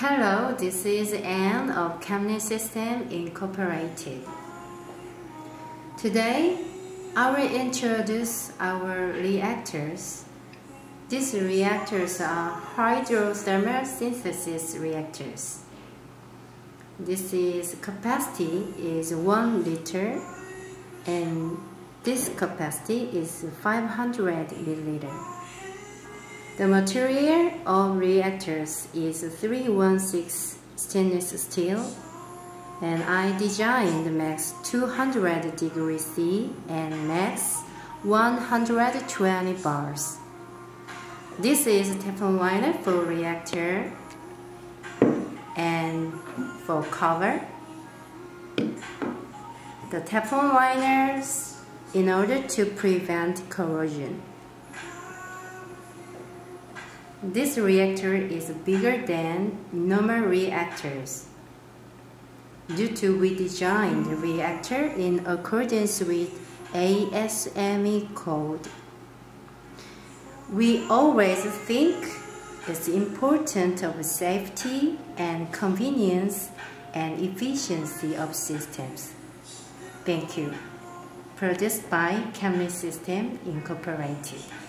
Hello, this is Anne of ChemRe System Incorporated. Today, I will introduce our reactors. These reactors are hydrothermal synthesis reactors. This is capacity is 1 liter and this capacity is 500 milliliter. The material of reactors is 316 stainless steel and I designed max 200 degrees C and max 120 bars. This is Teflon liner for reactor and for cover. The Teflon liners in order to prevent corrosion. This reactor is bigger than normal reactors. Due to we designed the reactor in accordance with ASME code. We always think it's important of safety and convenience and efficiency of systems. Thank you. Produced by ChemRe System Incorporated.